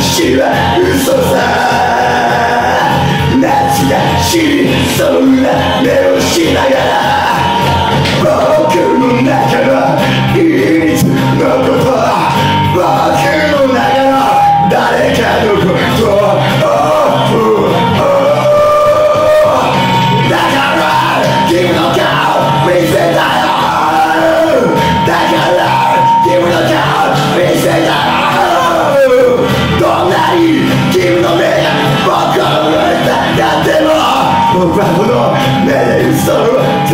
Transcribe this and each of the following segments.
死は嘘さ。夏が死にそんな目をしながら。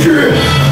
Yeah.